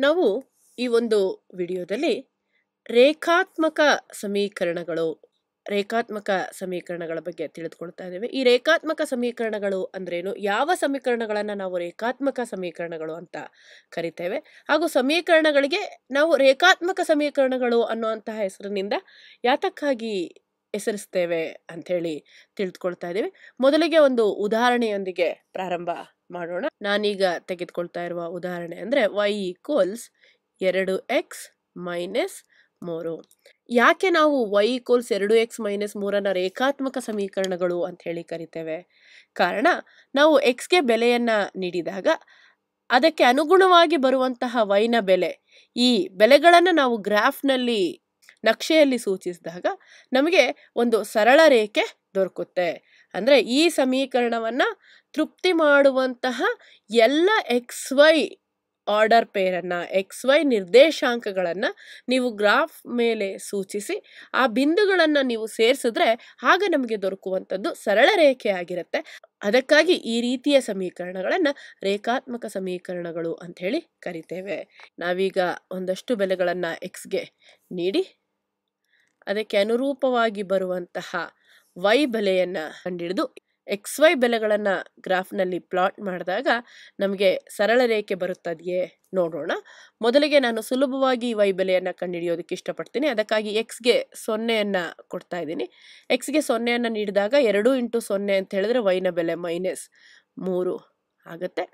ನಾವು ಈ ಒಂದು ವಿಡಿಯೋದಲ್ಲಿ ರೇಖಾತ್ಮಕ ಸಮೀಕರಣಗಳು, ರೇಖಾತ್ಮಕ ಸಮೀಕರಣಗಳ ಬಗ್ಗೆ ತಿಳಿದುಕೊಳ್ತಾ ಇದ್ದೇವೆ. ಈ ರೇಖಾತ್ಮಕ ಸಮೀಕರಣಗಳು ಅಂದ್ರೇನು? ಯಾವ ಸಮೀಕರಣಗಳನ್ನು ನಾವು ರೇಖಾತ್ಮಕ ಸಮೀಕರಣಗಳು ಅಂತ ಕರಿತೇವೆ. ಹಾಗೂ ಸಮೀಕರಣಗಳಿಗೆ ನಾವು ರೇಖಾತ್ಮಕ ಸಮೀಕರಣಗಳು ಅನ್ನುವಂತಹ ಹೆಸರಿನಿಂದ ಯಾತಕ್ಕಾಗಿ ಹೆಸರಿಸ್ತೇವೆ ಅಂಥೇಳಿ ತಿಳಿದುಕೊಳ್ತಾ ಇದ್ದೇವೆ. ಮೊದಲಿಗೆ ಒಂದು ಉದಾಹರಣೆಯೊಂದಿಗೆ ಪ್ರಾರಂಭ ಮಾಡೋಣ. ನಾನೀಗ ತೆಗೆದುಕೊಳ್ತಾ ಇರುವ ಉದಾಹರಣೆ ಅಂದರೆ ವೈ ಈಕ್ವಲ್ಸ್ ಎರಡು ಎಕ್ಸ್ ಮೈನಸ್ ಮೂರು. ಯಾಕೆ ನಾವು ವೈ ಈಕ್ವಲ್ಸ್ ಎರಡು ಎಕ್ಸ್ ಮೈನಸ್ ಮೂರನ್ನ ರೇಖಾತ್ಮಕ ಸಮೀಕರಣಗಳು ಅಂತ ಹೇಳಿ ಕರಿತೇವೆ? ಕಾರಣ ನಾವು ಎಕ್ಸ್ಗೆ ಬೆಲೆಯನ್ನ ನೀಡಿದಾಗ ಅದಕ್ಕೆ ಅನುಗುಣವಾಗಿ ಬರುವಂತಹ ವೈನ ಬೆಲೆ, ಈ ಬೆಲೆಗಳನ್ನು ನಾವು ಗ್ರಾಫ್ನಲ್ಲಿ ನಕ್ಷೆಯಲ್ಲಿ ಸೂಚಿಸಿದಾಗ ನಮಗೆ ಒಂದು ಸರಳ ರೇಖೆ ದೊರಕುತ್ತೆ. ಅಂದರೆ ಈ ಸಮೀಕರಣವನ್ನು ತೃಪ್ತಿ ಮಾಡುವಂತಹ ಎಲ್ಲ ಎಕ್ಸ್ ವೈ ಆರ್ಡರ್ ಪೇರನ್ನು ಎಕ್ಸ್ ವೈ ನಿರ್ದೇಶಾಂಕಗಳನ್ನು ನೀವು ಗ್ರಾಫ್ ಮೇಲೆ ಸೂಚಿಸಿ, ಆ ಬಿಂದುಗಳನ್ನು ನೀವು ಸೇರಿಸಿದ್ರೆ ಆಗ ನಮಗೆ ದೊರಕುವಂಥದ್ದು ಸರಳ ರೇಖೆ ಆಗಿರುತ್ತೆ. ಅದಕ್ಕಾಗಿ ಈ ರೀತಿಯ ಸಮೀಕರಣಗಳನ್ನು ರೇಖಾತ್ಮಕ ಸಮೀಕರಣಗಳು ಅಂಥೇಳಿ ಕರಿತೇವೆ. ನಾವೀಗ ಒಂದಷ್ಟು ಬೆಲೆಗಳನ್ನು ಎಕ್ಸ್ಗೆ ನೀಡಿ, ಅದಕ್ಕೆ ಅನುರೂಪವಾಗಿ ಬರುವಂತಹ ವೈ ಬೆಲೆಯನ್ನು ಕಂಡಿಡಿದು ಎಕ್ಸ್ ವೈ ಬೆಲೆಗಳನ್ನು ಗ್ರಾಫ್ನಲ್ಲಿ ಪ್ಲಾಟ್ ಮಾಡಿದಾಗ ನಮಗೆ ಸರಳ ರೇಖೆ ಬರುತ್ತದೆಯೇ ನೋಡೋಣ. ಮೊದಲಿಗೆ ನಾನು ಸುಲಭವಾಗಿ ವೈ ಬೆಲೆಯನ್ನು ಕಂಡುಹಿಡಿಯೋದಕ್ಕೆ ಇಷ್ಟಪಡ್ತೀನಿ. ಅದಕ್ಕಾಗಿ ಎಕ್ಸ್ಗೆ ಸೊನ್ನೆಯನ್ನು ಕೊಡ್ತಾ ಇದ್ದೀನಿ. ಎಕ್ಸ್ಗೆ ಸೊನ್ನೆಯನ್ನು ನೀಡಿದಾಗ ಎರಡು ಇಂಟು ಸೊನ್ನೆ ಅಂತ ಹೇಳಿದ್ರೆ ವೈನ ಬೆಲೆ ಮೈನಸ್ ಮೂರು ಆಗುತ್ತೆ.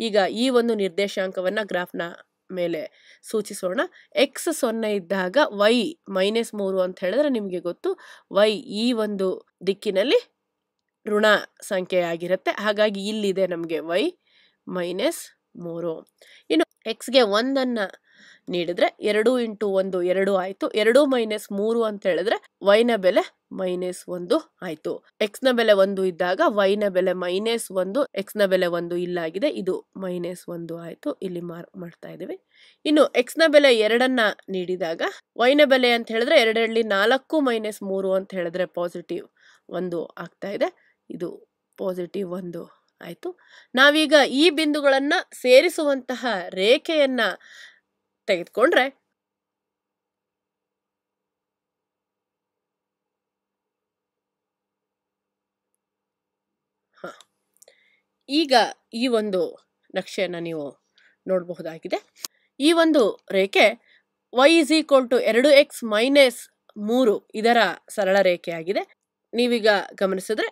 ಈಗ ಈ ಒಂದು ನಿರ್ದೇಶಾಂಕವನ್ನು ಗ್ರಾಫ್ನ ಮೇಲೆ ಸೂಚಿಸೋಣ. ಎಕ್ಸ್ ಸೊನ್ನೆ ಇದ್ದಾಗ ವೈ ಮೈನಸ್ ಮೂರು ಅಂತ ಹೇಳಿದ್ರೆ ನಿಮಗೆ ಗೊತ್ತು. ವೈ ಈ ಒಂದು ದಿಕ್ಕಿನಲ್ಲಿ ಋಣ ಸಂಖ್ಯೆಯಾಗಿರುತ್ತೆ ಹಾಗಾಗಿ ಇಲ್ಲಿದೆ ನಮಗೆ ವೈ ಮೈನಸ್ ಮೂರು. ಇನ್ನು ಎಕ್ಸ್ಗೆ ಒಂದನ್ನು ನೀಡಿದ್ರೆ ಎರಡು ಇಂಟು ಒಂದು ಎರಡು ಆಯಿತು. ಎರಡು ಮೈನಸ್ ಮೂರು ಅಂತ ಹೇಳಿದ್ರೆ ವೈನ ಬೆಲೆ ಮೈನಸ್ ಒಂದು ಆಯಿತು. ಎಕ್ಸ್ನ ಬೆಲೆ ಒಂದು ಇದ್ದಾಗ ವೈನ ಬೆಲೆ ಮೈನಸ್ ಒಂದು ಎಕ್ಸ್ನ ಬೆಲೆ ಒಂದು ಇಲ್ಲಾಗಿದೆ. ಇದು ಮೈನಸ್ ಒಂದು ಆಯಿತು. ಇಲ್ಲಿ ಮಾರ್ಕ್ ಮಾಡ್ತಾ ಇದ್ದೀವಿ. ಇನ್ನು ಎಕ್ಸ್ನ ಬೆಲೆ ಎರಡನ್ನ ನೀಡಿದಾಗ ವೈನ ಬೆಲೆ ಅಂತ ಹೇಳಿದ್ರೆ ಎರಡರಲ್ಲಿ ನಾಲ್ಕು ಮೈನಸ್ ಮೂರು ಅಂತ ಹೇಳಿದ್ರೆ ಪಾಸಿಟಿವ್ ಒಂದು ಆಗ್ತಾ ಇದೆ. ಇದು ಪಾಸಿಟಿವ್ ಒಂದು ಆಯಿತು. ನಾವೀಗ ಈ ಬಿಂದುಗಳನ್ನು ಸೇರಿಸುವಂತಹ ರೇಖೆಯನ್ನು ತೆಗೆದುಕೊಂಡ್ರೆ? ಈಗ ಈ ಒಂದು ನಕ್ಷೆಯನ್ನು ನೀವು ನೋಡಬಹುದಾಗಿದೆ. ಈ ಒಂದು ರೇಖೆ ವೈ ಇಸ್ ಈಕ್ವಲ್ ಟು ಎರಡು ಎಕ್ಸ್ ಮೈನಸ್ ಮೂರು ಇದರ ಸರಳ ರೇಖೆಯಾಗಿದೆ. ನೀವೀಗ ಗಮನಿಸಿದ್ರೆ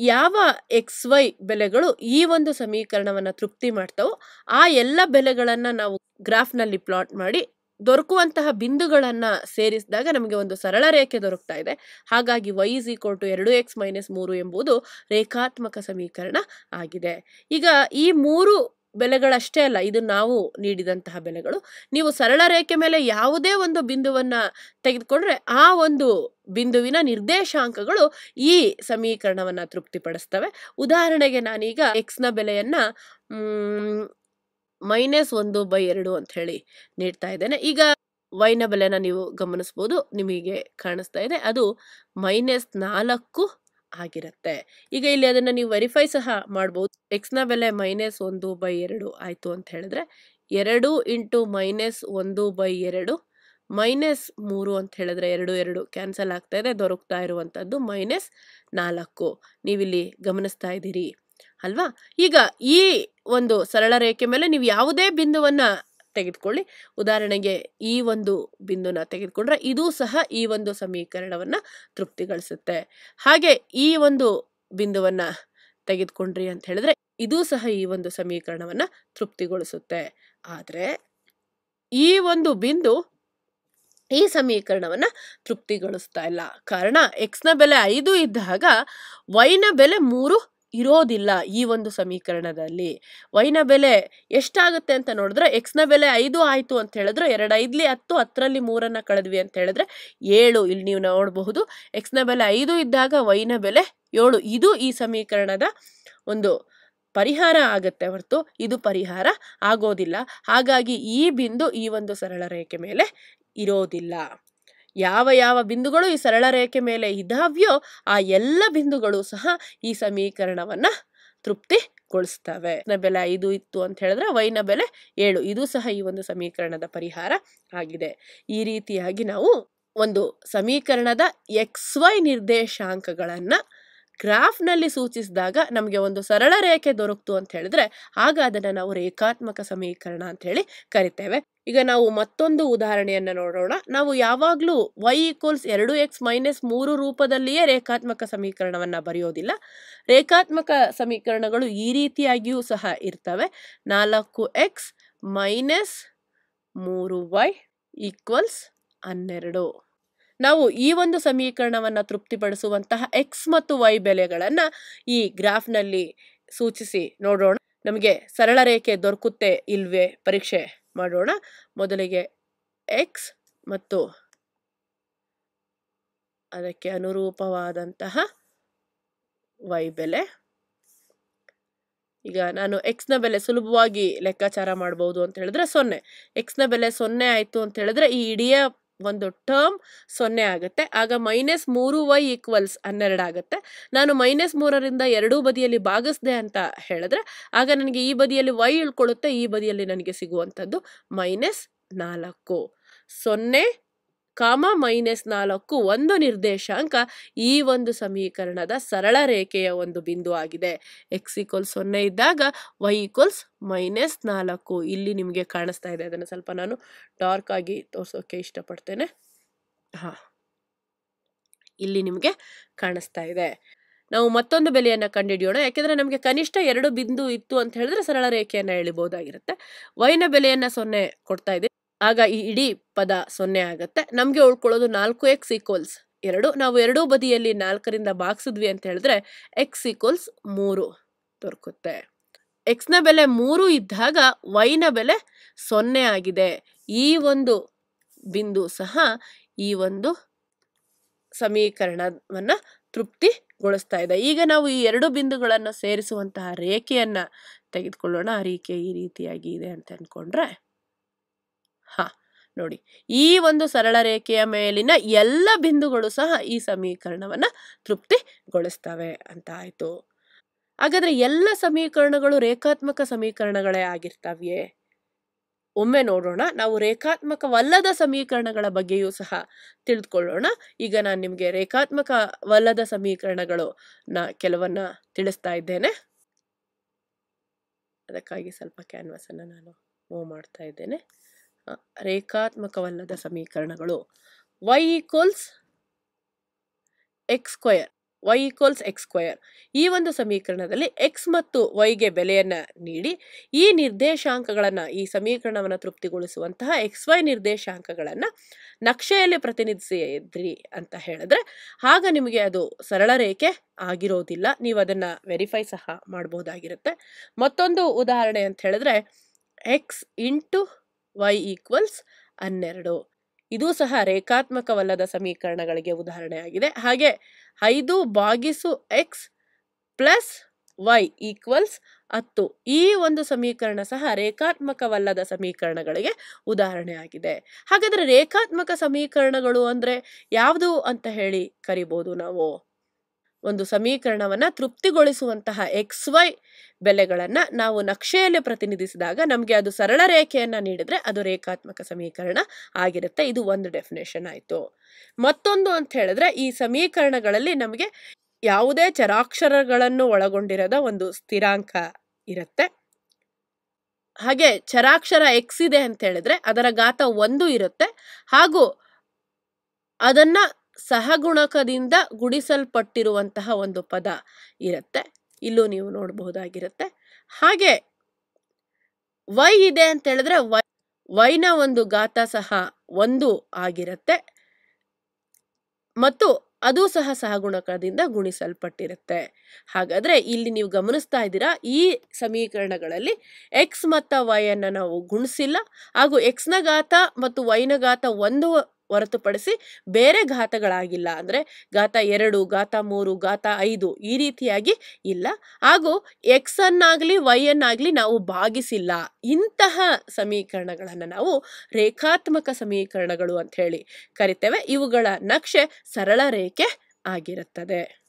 ಯಾವ ಎಕ್ಸ್ ವೈ ಬೆಲೆಗಳು ಈ ಒಂದು ಸಮೀಕರಣವನ್ನು ತೃಪ್ತಿ ಮಾಡ್ತಾವೋ ಆ ಎಲ್ಲ ಬೆಲೆಗಳನ್ನು ನಾವು ಗ್ರಾಫ್ನಲ್ಲಿ ಪ್ಲಾಟ್ ಮಾಡಿ ದೊರಕುವಂತಹ ಬಿಂದುಗಳನ್ನು ಸೇರಿಸಿದಾಗ ನಮಗೆ ಒಂದು ಸರಳ ರೇಖೆ ದೊರಕ್ತಾ ಇದೆ. ಹಾಗಾಗಿ ವೈ ಇಸ್ ಈಕ್ವಲ್ ಟು ಎರಡು ಎಕ್ಸ್ ಮೈನಸ್ ಮೂರು ಎಂಬುದು ರೇಖಾತ್ಮಕ ಸಮೀಕರಣ ಆಗಿದೆ. ಈಗ ಈ ಮೂರು ಬೆಲೆಗಳಷ್ಟೇ ಅಲ್ಲ, ಇದು ನಾವು ನೀಡಿದಂತಹ ಬೆಲೆಗಳು. ನೀವು ಸರಳ ರೇಖೆ ಮೇಲೆ ಯಾವುದೇ ಒಂದು ಬಿಂದುವನ್ನು ತೆಗೆದುಕೊಂಡ್ರೆ, ಆ ಒಂದು ಬಿಂದುವಿನ ನಿರ್ದೇಶಾಂಕಗಳು ಈ ಸಮೀಕರಣವನ್ನು ತೃಪ್ತಿಪಡಿಸ್ತವೆ. ಉದಾಹರಣೆಗೆ ನಾನೀಗ ಎಕ್ಸ್ನ ಬೆಲೆಯನ್ನು ಮೈನಸ್ ಒಂದು ಬೈ ಎರಡು ಅಂತ ಹೇಳಿ ನೀಡ್ತಾ ಇದ್ದೇನೆ. ಈಗ ವೈನ ಬೆಲೆನ ನೀವು ಗಮನಿಸ್ಬೋದು, ನಿಮಗೆ ಕಾಣಿಸ್ತಾ ಇದೆ. ಅದು ಮೈನಸ್ ನಾಲ್ಕು ಆಗಿರುತ್ತೆ. ಈಗ ಇಲ್ಲಿ ಅದನ್ನು ನೀವು ವೆರಿಫೈ ಸಹ ಮಾಡ್ಬೋದು. ಎಕ್ಸ್ನ ಬೆಲೆ ಮೈನಸ್ ಒಂದು ಬೈ ಎರಡು ಆಯಿತು ಅಂತ ಹೇಳಿದ್ರೆ, ಎರಡು ಇಂಟು ಮೈನಸ್ ಒಂದು ಬೈ ಎರಡು ಮೈನಸ್ ಮೂರು ಅಂತ ಹೇಳಿದ್ರೆ ಎರಡು ಎರಡು ಕ್ಯಾನ್ಸಲ್ ಆಗ್ತಾ ಇದೆ, ದೊರಕ್ತಾ ಇರುವಂಥದ್ದು ಮೈನಸ್ ನಾಲ್ಕು. ನೀವಿಲ್ಲಿ ಗಮನಿಸ್ತಾ ಇದ್ದೀರಿ. ಅಲ್ವಾ? ಈಗ ಈ ಒಂದು ಸರಳ ರೇಖೆ ಮೇಲೆ ನೀವು ಯಾವುದೇ ಬಿಂದುವನ್ನು ತೆಗೆದುಕೊಳ್ಳಿ. ಉದಾಹರಣೆಗೆ ಈ ಒಂದು ಬಿಂದುನ ತೆಗೆದುಕೊಂಡ್ರೆ ಇದೂ ಸಹ ಈ ಒಂದು ಸಮೀಕರಣವನ್ನು ತೃಪ್ತಿಗೊಳಿಸುತ್ತೆ. ಹಾಗೆ ಈ ಒಂದು ಬಿಂದುವನ್ನು ತೆಗೆದುಕೊಂಡ್ರಿ ಅಂತ ಹೇಳಿದ್ರೆ ಇದೂ ಸಹ ಈ ಒಂದು ಸಮೀಕರಣವನ್ನು ತೃಪ್ತಿಗೊಳಿಸುತ್ತೆ. ಆದರೆ ಈ ಒಂದು ಬಿಂದು ಈ ಸಮೀಕರಣವನ್ನು ತೃಪ್ತಿಗೊಳಿಸ್ತಾ ಇಲ್ಲ. ಕಾರಣ ಎಕ್ಸ್ನ ಬೆಲೆ ಐದು ಇದ್ದಾಗ ವೈನ ಬೆಲೆ ಮೂರು ಇರೋದಿಲ್ಲ ಈ ಒಂದು ಸಮೀಕರಣದಲ್ಲಿ. ವೈನ ಬೆಲೆ ಎಷ್ಟಾಗುತ್ತೆ ಅಂತ ನೋಡಿದ್ರೆ ಎಕ್ಸ್ನ ಬೆಲೆ ಐದು ಆಯಿತು ಅಂತ ಹೇಳಿದ್ರೆ ಎರಡು ಐದ್ಲಿ ಹತ್ತು, ಹತ್ತರಲ್ಲಿ ಮೂರನ್ನು ಕಳೆದ್ವಿ ಅಂತ ಹೇಳಿದ್ರೆ, ಏಳು ಇಲ್ಲಿ ನೀವು ನೋಡಬಹುದು. ಎಕ್ಸ್ನ ಬೆಲೆ ಐದು ಇದ್ದಾಗ ವೈನ ಬೆಲೆ ಏಳು. ಇದು ಈ ಸಮೀಕರಣದ ಒಂದು ಪರಿಹಾರ ಆಗುತ್ತೆ ಹೊರತು, ಇದು ಪರಿಹಾರ ಆಗೋದಿಲ್ಲ. ಹಾಗಾಗಿ ಈ ಬಿಂದು ಈ ಒಂದು ಸರಳ ರೇಖೆ ಮೇಲೆ ಇರೋದಿಲ್ಲ. ಯಾವ ಯಾವ ಬಿಂದುಗಳು ಈ ಸರಳ ರೇಖೆ ಮೇಲೆ ಇದ್ದಾವ್ಯೋ ಆ ಎಲ್ಲ ಬಿಂದುಗಳು ಸಹ ಈ ಸಮೀಕರಣವನ್ನ ತೃಪ್ತಿ ಗೊಳಿಸ್ತವೆ ನ ಬೆಲೆ ಐದು ಇತ್ತು ಅಂತ ಹೇಳಿದ್ರೆ ವೈನ ಬೆಲೆ ಏಳು. ಇದು ಸಹ ಈ ಒಂದು ಸಮೀಕರಣದ ಪರಿಹಾರ ಆಗಿದೆ. ಈ ರೀತಿಯಾಗಿ ನಾವು ಒಂದು ಸಮೀಕರಣದ ಎಕ್ಸ್ ವೈ ನಿರ್ದೇಶಾಂಕಗಳನ್ನು ಗ್ರಾಫ್ನಲ್ಲಿ ಸೂಚಿಸಿದಾಗ ನಮಗೆ ಒಂದು ಸರಳ ರೇಖೆ ದೊರಕ್ತು ಅಂತ ಹೇಳಿದ್ರೆ ಆಗ ಅದನ್ನು ನಾವು ರೇಖಾತ್ಮಕ ಸಮೀಕರಣ ಅಂತ ಹೇಳಿ ಕರಿತೇವೆ. ಈಗ ನಾವು ಮತ್ತೊಂದು ಉದಾಹರಣೆಯನ್ನು ನೋಡೋಣ. ನಾವು ಯಾವಾಗಲೂ ವೈ ಈಕ್ವಲ್ಸ್ ಎರಡು ಎಕ್ಸ್ ಮೈನಸ್ ಮೂರು ರೂಪದಲ್ಲಿಯೇ ರೇಖಾತ್ಮಕ ಸಮೀಕರಣವನ್ನು ಬರೆಯೋದಿಲ್ಲ. ರೇಖಾತ್ಮಕ ಸಮೀಕರಣಗಳು ಈ ರೀತಿಯಾಗಿಯೂ ಸಹ ಇರ್ತವೆ. ನಾಲ್ಕು ಎಕ್ಸ್ ಮೈನಸ್ ಮೂರು ವೈ ಈಕ್ವಲ್ಸ್ ಹನ್ನೆರಡು. ನಾವು ಈ ಒಂದು ಸಮೀಕರಣವನ್ನು ತೃಪ್ತಿಪಡಿಸುವಂತಹ ಎಕ್ಸ್ ಮತ್ತು ವೈ ಬೆಲೆಗಳನ್ನು ಈ ಗ್ರಾಫ್ನಲ್ಲಿ ಸೂಚಿಸಿ ನೋಡೋಣ. ನಮಗೆ ಸರಳ ರೇಖೆ ದೊರಕುತ್ತೆ ಇಲ್ವೇ ಪರೀಕ್ಷೆ? ಮಾಡೋಣ. ಮೊದಲಿಗೆ ಎಕ್ಸ್ ಮತ್ತು ಅದಕ್ಕೆ ಅನುರೂಪವಾದಂತಹ ವೈ ಬೆಲೆ. ಈಗ ನಾನು ಎಕ್ಸ್ನ ಬೆಲೆ ಸುಲಭವಾಗಿ ಲೆಕ್ಕಾಚಾರ ಮಾಡ್ಬೋದು ಅಂತ ಹೇಳಿದ್ರೆ ಸೊನ್ನೆ. ಎಕ್ಸ್ನ ಬೆಲೆ ಸೊನ್ನೆ ಆಯಿತು ಅಂತ ಹೇಳಿದ್ರೆ ಈ ಇಡೀ ಒಂದು ಟರ್ಮ್ ಸೊನ್ನೆ ಆಗುತ್ತೆ. ಆಗ ಮೈನಸ್ ಮೂರು ವೈ ಈಕ್ವಲ್ಸ್ ಹನ್ನೆರಡು ಆಗುತ್ತೆ. ನಾನು ಮೈನಸ್ ಮೂರರಿಂದ ಎರಡೂ ಬದಿಯಲ್ಲಿ ಭಾಗಿಸ್ದೆ ಅಂತ ಹೇಳಿದ್ರೆ, ಆಗ ನನಗೆ ಈ ಬದಿಯಲ್ಲಿ ವೈ ಇಳ್ಕೊಳ್ಳುತ್ತೆ ಈ ಬದಿಯಲ್ಲಿ ನನಗೆ ಸಿಗುವಂಥದ್ದು ಮೈನಸ್ ನಾಲ್ಕು. ಸೊನ್ನೆ ಕಾಮ ಮೈನಸ್ ನಾಲ್ಕು ಒಂದು ನಿರ್ದೇಶಾಂಕ ಈ ಒಂದು ಸಮೀಕರಣದ ಸರಳ ರೇಖೆಯ ಒಂದು ಬಿಂದು ಆಗಿದೆ. ಎಕ್ಸ್ ಈಕ್ವಲ್ ಸೊನ್ನೆ ಇದ್ದಾಗ ವೈ ಈಕ್ವಲ್ಸ್ ಮೈನಸ್ ನಾಲ್ಕು. ಇಲ್ಲಿ ನಿಮಗೆ ಕಾಣಿಸ್ತಾ ಇದೆ. ಅದನ್ನು ಸ್ವಲ್ಪ ನಾನು ಡಾರ್ಕ್ ಆಗಿ ತೋರಿಸೋಕೆ ಇಷ್ಟಪಡ್ತೇನೆ. ಹಾಂ. ಇಲ್ಲಿ ನಿಮಗೆ ಕಾಣಿಸ್ತಾ ಇದೆ. ನಾವು ಮತ್ತೊಂದು ಬೆಲೆಯನ್ನು ಕಂಡುಹಿಡಿಯೋಣ. ಯಾಕೆಂದರೆ ನಮಗೆ ಕನಿಷ್ಠ ಎರಡು ಬಿಂದು ಇತ್ತು ಅಂತ ಹೇಳಿದ್ರೆ ಸರಳ ರೇಖೆಯನ್ನು ಎಳಿಬಹುದಾಗಿರುತ್ತೆ ವೈನ ಬೆಲೆಯನ್ನು ಸೊನ್ನೆ ಕೊಡ್ತಾ ಇದೆ ಆಗ ಈ ಇಡೀ ಪದ ಸೊನ್ನೆ ಆಗುತ್ತೆ. ನಮಗೆ ಉಳ್ಕೊಳ್ಳೋದು ನಾಲ್ಕು ಎಕ್ಸ್ ಈಕ್ವಲ್ಸ್ ಎರಡು. ನಾವು ಎರಡೂ ಬದಿಯಲ್ಲಿ ನಾಲ್ಕರಿಂದ ಬಾಕ್ಸಿದ್ವಿ ಅಂತ ಹೇಳಿದ್ರೆ ಎಕ್ಸ್ ಈಕ್ವಲ್ಸ್ ಮೂರು ದೊರಕುತ್ತೆ. ಎಕ್ಸ್ನ ಬೆಲೆ ಮೂರು ಇದ್ದಾಗ ವೈನ ಬೆಲೆ ಸೊನ್ನೆ ಆಗಿದೆ. ಈ ಒಂದು ಬಿಂದು ಸಹ ಈ ಒಂದು ಸಮೀಕರಣವನ್ನು ತೃಪ್ತಿಗೊಳಿಸ್ತಾ ಇದೆ. ಈಗ ನಾವು ಈ ಎರಡು ಬಿಂದುಗಳನ್ನು ಸೇರಿಸುವಂತಹ ರೇಖೆಯನ್ನು ತೆಗೆದುಕೊಳ್ಳೋಣ. ಆ ರೇಖೆ ಈ ರೀತಿಯಾಗಿ ಇದೆ ಅಂತ ಅಂದ್ಕೊಂಡ್ರೆ ಹಾ, ನೋಡಿ. ಈ ಒಂದು ಸರಳ ರೇಖೆಯ ಮೇಲಿನ ಎಲ್ಲ ಬಿಂದುಗಳು ಸಹ ಈ ಸಮೀಕರಣವನ್ನು ತೃಪ್ತಿಗೊಳಿಸ್ತವೆ ಅಂತ ಆಯಿತು. ಹಾಗಾದರೆ ಎಲ್ಲ ಸಮೀಕರಣಗಳು ರೇಖಾತ್ಮಕ ಸಮೀಕರಣಗಳೇ ಆಗಿರ್ತವೆಯೇ? ಒಮ್ಮೆ ನೋಡೋಣ. ನಾವು ರೇಖಾತ್ಮಕವಲ್ಲದ ಸಮೀಕರಣಗಳ ಬಗ್ಗೆಯೂ ಸಹ ತಿಳಿದುಕೊಳ್ಳೋಣ. ಈಗ ನಾನು ನಿಮಗೆ ರೇಖಾತ್ಮಕವಲ್ಲದ ಸಮೀಕರಣಗಳು ನ ಕೆಲವನ್ನ ತಿಳಿಸ್ತಾ ಇದ್ದೇನೆ. ಅದಕ್ಕಾಗಿ ಸ್ವಲ್ಪ ಕ್ಯಾನ್ವಾಸನ್ನು ನಾನು ಮೂವ್ ಮಾಡ್ತಾ ಇದ್ದೇನೆ. ರೇಖಾತ್ಮಕವಲ್ಲದ ಸಮೀಕರಣಗಳು. Y equals X square Y equals X square ಈ ಒಂದು ಸಮೀಕರಣದಲ್ಲಿ ಎಕ್ಸ್ ಮತ್ತು ವೈಗೆ ಬೆಲೆಯನ್ನು ನೀಡಿ, ಈ ನಿರ್ದೇಶಾಂಕಗಳನ್ನು, ಈ ಸಮೀಕರಣವನ್ನು ತೃಪ್ತಿಗೊಳಿಸುವಂತಹ ಎಕ್ಸ್ ವೈ ನಿರ್ದೇಶಾಂಕಗಳನ್ನು ನಕ್ಷೆಯಲ್ಲಿ ಪ್ರತಿನಿಧಿಸಿದ್ರಿ ಅಂತ ಹೇಳಿದ್ರೆ, ಆಗ ನಿಮಗೆ ಅದು ಸರಳ ರೇಖೆ ಆಗಿರೋದಿಲ್ಲ. ನೀವು ಅದನ್ನು ವೆರಿಫೈ ಸಹ ಮಾಡ್ಬೋದಾಗಿರುತ್ತೆ. ಮತ್ತೊಂದು ಉದಾಹರಣೆ ಅಂತ ಹೇಳಿದ್ರೆ ಎಕ್ಸ್ ಇಂಟು ವೈ ಈಕ್ವಲ್ಸ್ ಹನ್ನೆರಡು. ಇದು ಸಹ ರೇಖಾತ್ಮಕವಲ್ಲದ ಸಮೀಕರಣಗಳಿಗೆ ಉದಾಹರಣೆಯಾಗಿದೆ. ಹಾಗೆ ಐದು ಬಾಗಿಸು ಎಕ್ಸ್ ಪ್ಲಸ್ ವೈ ಈಕ್ವಲ್ಸ್ ಹತ್ತು. ಈ ಒಂದು ಸಮೀಕರಣ ಸಹ ರೇಖಾತ್ಮಕವಲ್ಲದ ಸಮೀಕರಣಗಳಿಗೆ ಉದಾಹರಣೆಯಾಗಿದೆ. ಹಾಗಾದರೆ ರೇಖಾತ್ಮಕ ಸಮೀಕರಣಗಳು ಅಂದರೆ ಯಾವುದು ಅಂತ ಹೇಳಿ ಕರಿಬೋದು ನಾವು. ಒಂದು ಸಮೀಕರಣವನ್ನು ತೃಪ್ತಿಗೊಳಿಸುವಂತಹ ಎಕ್ಸ್ ವೈ ಬೆಲೆಗಳನ್ನು ನಾವು ನಕ್ಷೆಯಲ್ಲಿ ಪ್ರತಿನಿಧಿಸಿದಾಗ ನಮಗೆ ಅದು ಸರಳ ರೇಖೆಯನ್ನು ನೀಡಿದರೆ ಅದು ರೇಖಾತ್ಮಕ ಸಮೀಕರಣ ಆಗಿರುತ್ತೆ. ಇದು ಒಂದು ಡೆಫಿನೇಷನ್ ಆಯಿತು. ಮತ್ತೊಂದು ಅಂತ ಹೇಳಿದ್ರೆ ಈ ಸಮೀಕರಣಗಳಲ್ಲಿ ನಮಗೆ ಯಾವುದೇ ಚರಾಕ್ಷರಗಳನ್ನು ಒಳಗೊಂಡಿರದ ಒಂದು ಸ್ಥಿರಾಂಕ ಇರುತ್ತೆ. ಹಾಗೆ ಚರಾಕ್ಷರ ಎಕ್ಸ್ ಇದೆ ಅಂತ ಹೇಳಿದ್ರೆ ಅದರ ಘಾತ ಒಂದು ಇರುತ್ತೆ. ಹಾಗೂ ಅದನ್ನ ಸಹಗುಣಕದಿಂದ ಗುಣಿಸಲ್ಪಟ್ಟಿರುವಂತಹ ಒಂದು ಪದ ಇರುತ್ತೆ. ಇಲ್ಲೂ ನೀವು ನೋಡಬಹುದಾಗಿರುತ್ತೆ. ಹಾಗೆ ವೈ ಇದೆ ಅಂತ ಹೇಳಿದ್ರೆ ವೈ, ವೈನ ಒಂದು ಘಾತ ಸಹ ಒಂದು ಆಗಿರುತ್ತೆ. ಮತ್ತು ಅದು ಸಹ ಸಹಗುಣಕದಿಂದ ಗುಣಿಸಲ್ಪಟ್ಟಿರುತ್ತೆ. ಹಾಗಾದ್ರೆ ಇಲ್ಲಿ ನೀವು ಗಮನಿಸ್ತಾ ಇದ್ದೀರಾ, ಈ ಸಮೀಕರಣಗಳಲ್ಲಿ ಎಕ್ಸ್ ಮತ್ತು ವೈ ಅನ್ನು ನಾವು ಗುಣಿಸಿಲ್ಲ. ಹಾಗೂ ಎಕ್ಸ್ನ ಘಾತ ಮತ್ತು ವೈನ ಘಾತ ಒಂದು ಹೊರತುಪಡಿಸಿ ಬೇರೆ ಘಾತಗಳಾಗಿಲ್ಲ. ಅಂದರೆ ಘಾತ ಎರಡು, ಘಾತ ಮೂರು, ಘಾತ ಐದು ಈ ರೀತಿಯಾಗಿ ಇಲ್ಲ. ಹಾಗೂ ಎಕ್ಸ್ ಅನ್ನಾಗಲಿ ವೈ ಅನ್ನಾಗಲಿ ನಾವು ಭಾಗಿಸಿಲ್ಲ. ಇಂತಹ ಸಮೀಕರಣಗಳನ್ನು ನಾವು ರೇಖಾತ್ಮಕ ಸಮೀಕರಣಗಳು ಅಂತ ಹೇಳಿ ಕರಿತೇವೆ. ಇವುಗಳ ನಕ್ಷೆ ಸರಳ ರೇಖೆ ಆಗಿರುತ್ತದೆ.